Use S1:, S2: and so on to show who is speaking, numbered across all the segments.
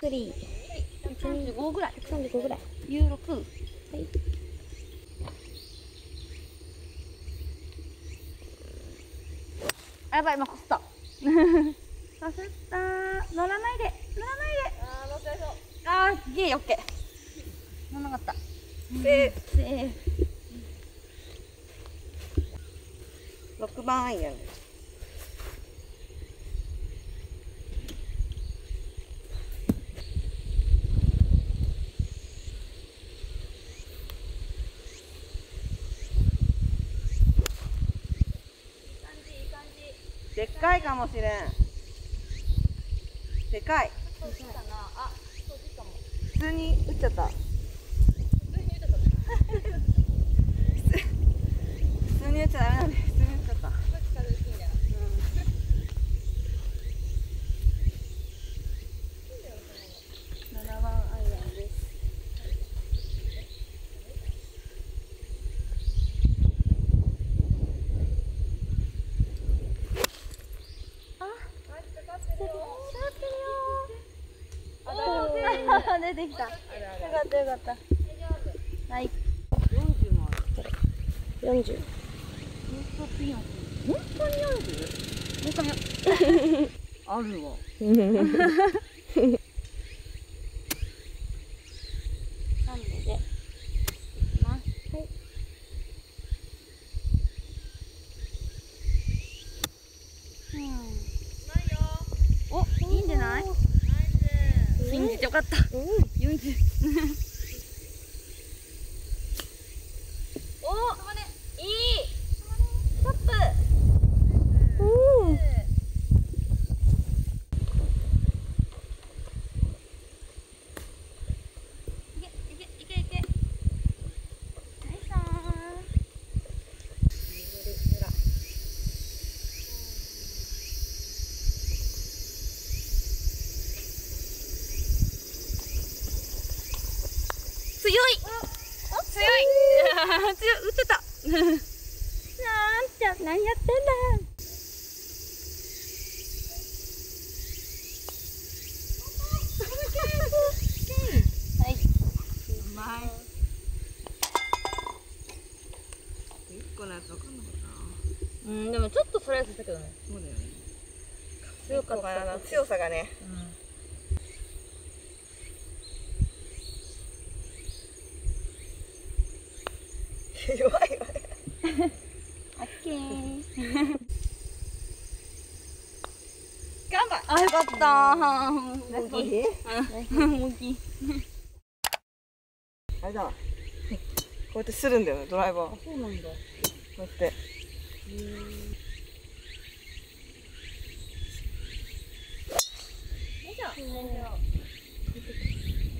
S1: スリー。
S2: 三十五ぐらい。
S1: 三十五ぐらい。
S2: ユーロク。はい。あやばい、今こすった。こすった。乗らないで。乗らないで。あー、乗ってそう。あー、ギリオッケー。乗らなかった。
S3: で
S2: セーフ。
S3: 六番アイアンでもしれん。でかい。普通に打っちゃった。普通に打っちゃダメなんで通に打っちゃった
S2: 七番アイアンです。あ、出てきた。よかったよかった。はい。
S1: 四十。
S2: 本当に40？本当にあるわ。三度で。いきます。はい。うん。お、いいんじゃない？信じてよかった。四十。お、いい。ストップ。いけいけいけいけ。ナイス強い強い強い打ってたなんちゃ何やってんだはい。う
S3: ん
S2: でもちょっとそれやつしたけどね。
S3: そうだよね
S2: 強かった。
S3: な強さがね弱いわね
S2: オッケー。頑張あ、よかった。ー。もぎ。うん、もぎ。
S3: あれだこうやってするんだよねドライバー
S2: そうなんだこ。
S3: うやって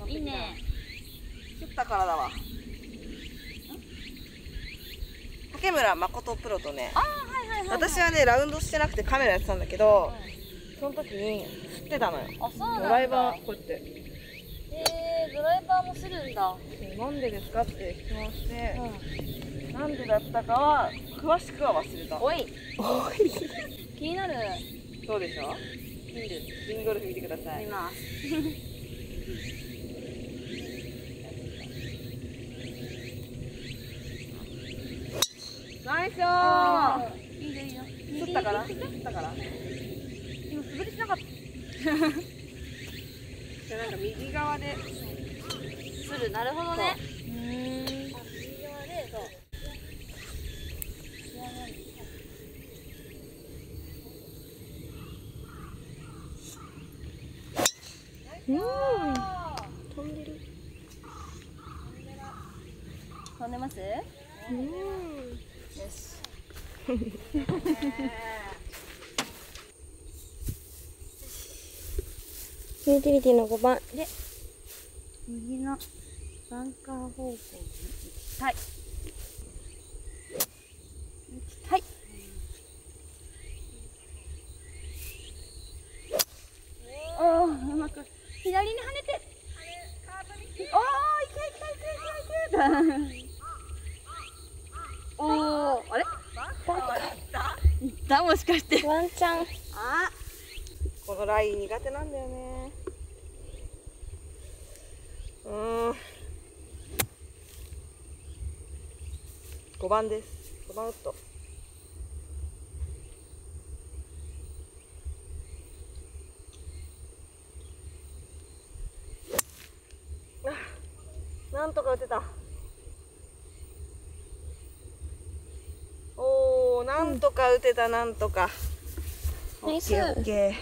S2: いいね。
S3: 切った。からだわ竹村誠プロとね
S2: あ、はいはいはい。
S3: 私はねラウンドしてなくてカメラやってたんだけどその時に吸ってたのよ
S2: あ、そうなんだ。
S3: ドライバーこうやって
S2: えー、ドライバーもするんだ。
S3: なんでですかって質問して、
S2: うん。
S3: なんでだったかは詳しくは忘れた
S2: おい。気になる。
S3: そうでしょ？
S2: 見る。
S3: リンゴルフ見てください
S2: 見ます。
S3: ナイスよ。ー
S2: いいよ。いいよ。
S3: 吸ったから吸ったから
S2: 今素振りしなかった。
S3: じゃなんか右側で
S2: する。なるほどね。うん。右側で、そう。
S1: うん。飛んでる。
S2: 飛んでます
S1: うん。ユーティリティの五番。
S2: で、右のバンカー方向に行きたい。行きたい。おお、うまく左に跳ねて。おお、いけいけいけいけいけ。おお、あれ？行ったもしかして。
S1: ワンチャン。
S3: あこのライン苦手なんだよね。うん。5番です。5番ウッド。あなんとか打てたおおなんとか打てたなんとか。オッケーオッケー。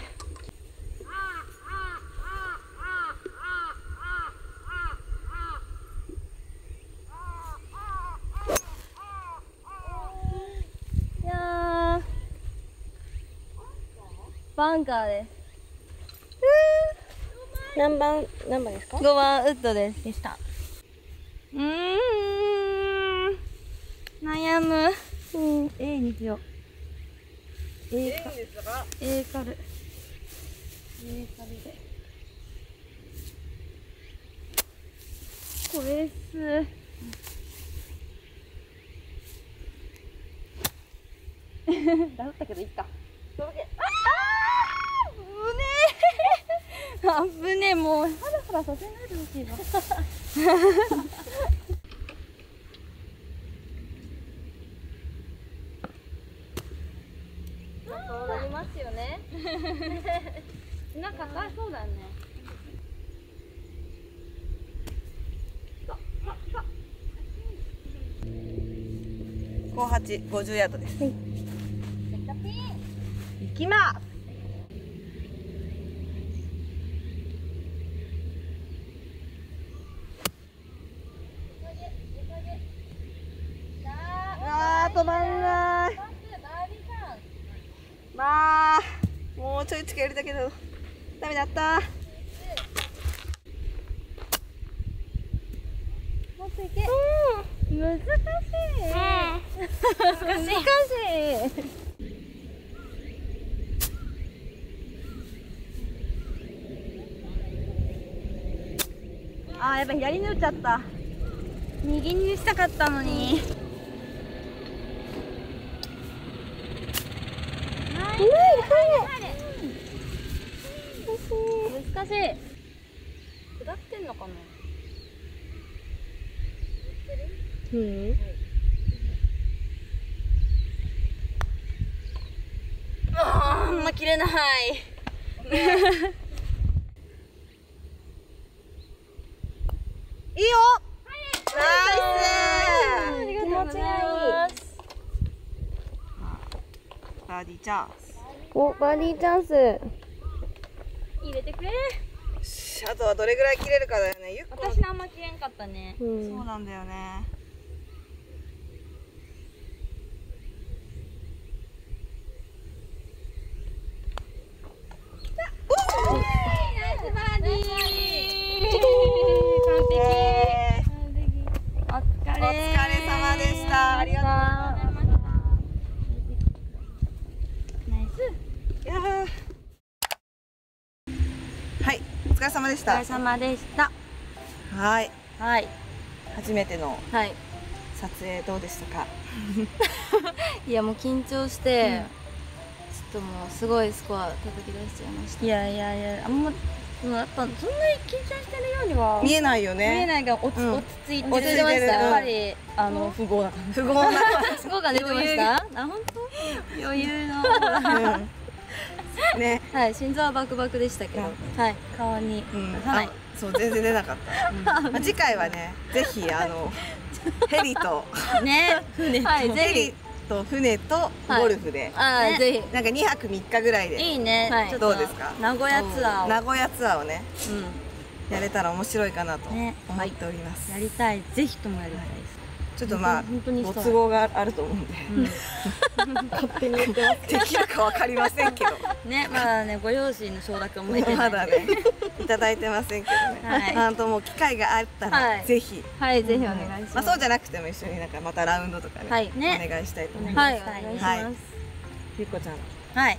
S2: バンカーです。
S1: 何番何番ですか
S2: ？5番ウッドです。でした。うーん。悩む
S1: うん
S2: A にしよう。A か
S3: いいんですか
S2: A カル。A カルで。これっす。だったけどいっか。あぶねえ。もう。ハラハラさせないでほしいわ そうなりますよねなんかかわいそうだよね
S3: 後八50ヤードです。行きます。あー止まんない。まあもうちょい近寄りだけどダメだった。
S2: もっといけ難しい。難しい。あーやっぱ左に打っちゃった。右にしたかったのに難しい下ってんのかな
S1: うん
S2: あーあんま切れない
S3: いいよはいナイス
S2: 気持ちがいい
S3: バーディーチャンス
S1: おバーディーチャンス。
S2: 入れてくれ。
S3: あとはどれぐらい切れるかだよね。ゆっこ
S2: 私のあんま切れんかったね。
S1: うん。
S3: そうなんだよね。
S2: お疲れ。
S3: 様でした。ありがとうございま
S2: ナイス
S3: いやーはいお疲れ様でした。
S2: お疲れ様でした。
S3: はい。
S2: はい。
S3: 初めての
S2: はい。
S3: 撮影どうでしたか？
S4: いやもう緊張して、ちょっともうすごいスコア叩き出しちゃいました。
S2: いやいやいやあんまそのやっぱそんなに緊張してるようには
S3: 見えないよね。
S2: 見えないが落ち,、
S3: うん。
S2: 落ち着いて
S3: 落ち着いてる
S2: やっぱりあの富豪だから
S3: 不合な、
S4: スコアが出てました？あ本
S2: 余裕の。
S3: うん、ね、
S4: 当はい心臓はバクバクでしたけど、
S3: うん。
S4: はい
S2: 顔に。
S3: うん、
S2: はい。
S3: あそう全然出なかった、まあ、次回はねぜひあの ヘリと。
S2: ね。船
S4: はい
S3: ヘ
S4: ぜ
S3: リと船とゴルフで、
S2: ね
S4: あーぜひ。
S3: なんか2泊3日ぐらいで。
S2: いいね、
S3: どうですか？
S2: 名古屋ツアーを。
S3: 名古屋ツアーをね。
S2: うん。
S3: やれたら面白いかなと
S2: ね。
S3: 思っております、
S2: やりたい。ぜひともやりたいです
S3: ちょっとまあご都合があると思うんで、
S1: 勝手に言ってます。
S3: できるかわかりませんけど。
S2: ねまだねご両親の承諾も得てない
S3: まだねいただいてませんけどね、
S2: はい。
S3: なんともう機会があったら、
S4: はい。
S3: ぜひ。
S4: はいぜひお願いします、
S3: まあそうじゃなくても一緒になんかまたラウンドとかね、
S4: はい
S2: ね。
S3: お願いしたいと思います。
S4: はいお願いします、
S3: はい。ゆっこちゃん。
S2: はい。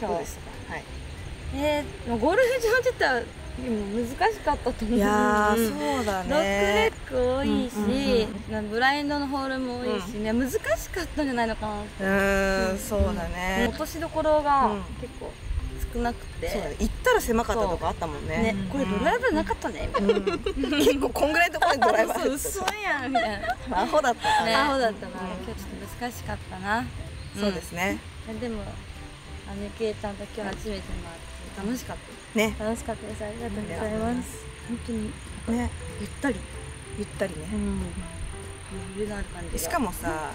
S3: どうでしたか？はい。
S2: えー、もうゴルフ場自体でも難しかったと思う。
S3: いや
S2: うん。
S3: ーそうね。
S2: ック多いし、
S3: うんうん
S2: ブラインドのホールも多いしね、難しかったんじゃないのかな。
S3: うーんそうだね。
S2: 落。としどころが
S3: うん。
S2: 結構少なくて。
S3: そうだね行ったら狭かったとかあったもんね。
S2: ねこれドライブなかったね。
S3: うん。結構こんぐらいのところにドライバー
S2: そう嘘やんみたいな。
S3: アホだったね
S2: アホだったな、
S3: うん。
S2: 今日ちょっと難しかったな。
S3: そうですね。
S2: うんでもあのゆきえちゃんと今日初めて回って楽しかった。
S3: ね。
S2: 楽しかったです。ありがとうございます。本当に。
S3: ね。
S2: ゆったり
S3: ゆったりね。
S2: うん。余裕のある感じが。
S3: しかもさ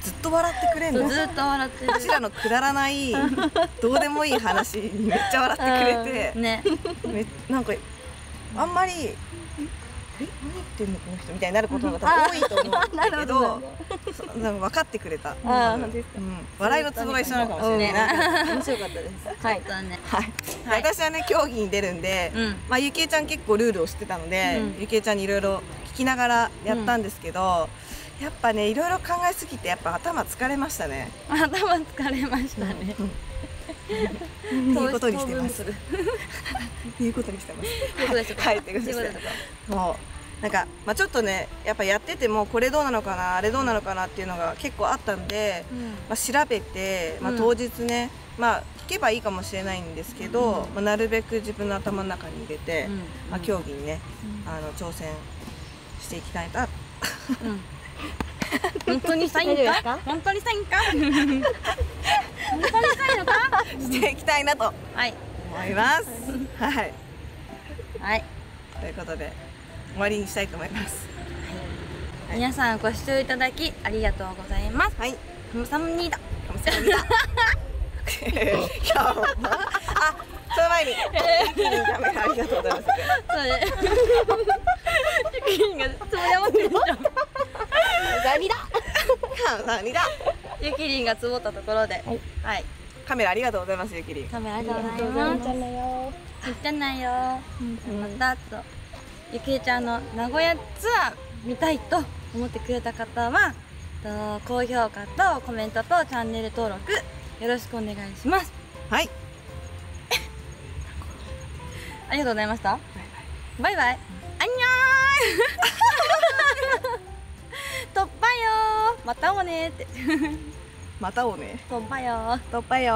S3: ずっと笑ってくれんの？
S2: ずっと笑ってる。
S3: うちらのくだらないどうでもいい話にめっちゃ笑ってくれて。
S2: ね。
S3: めなんかあんまりえ？何言ってんのこの人みたいになることが多分多いと思うんだけど なんか分かってくれた。笑いのツボが一緒なのかもしれないな、
S2: 面白かったですはい
S3: はい、
S2: はい。
S3: 私はね競技に出るんで、
S2: うん。
S3: まあ、ゆきえちゃん結構ルールを知ってたので、
S2: うん。
S3: ゆきえちゃんにいろいろ聞きながらやったんですけど、やっぱねいろいろ考えすぎてやっぱ頭疲れましたね。
S2: 頭疲れましたね。
S3: いうことにしてます
S2: 当分
S3: いうことにしてます。
S2: ということでしょうか？
S3: はいということで
S2: ということでしょ
S3: もうなんか、まあ、ちょっとねやっぱやっててもこれどうなのかなあれどうなのかなっていうのが結構あったんで、まあ、調べて、まあ、
S2: うん。
S3: 当日ね、まあ聞けばいいかもしれないんですけど、まあ、なるべく自分の頭の中に入れて、
S2: うん。
S3: まあ、競技にね、あの挑戦していきたいな。
S2: うん。本当にしたいんか？本当にしたいんか？本当にしたいのか？
S3: していきたいなと
S2: はい。
S3: 思います。はい。
S2: はい。
S3: ということで終わりにしたいと思います。はい。
S2: 皆さんご視聴いただきありがとうございます。
S3: はい。
S2: カムサムニーだ。
S3: カムサハムニダいやも？うあその前に。ゆきりんカメラありがとうございます。
S2: それゆきりんがつぼやまってるじゃん。
S1: ガニだ？
S2: ゆきりんがつぼったところで。はい。
S3: カメラありがとうございますゆきりん。
S2: カメラありがとうございます。
S1: ちゃんだよ。
S2: 言ってないよ、またとゆきえちゃんの名古屋ツアー見たいと思ってくれた方はと高評価とコメントとチャンネル登録よろしくお願いします。
S3: はい。
S2: ありがとうございました。バイバイ 突破よ。ーまたもねーって。
S3: またをね。
S2: 突破よ。ー
S3: 突破よ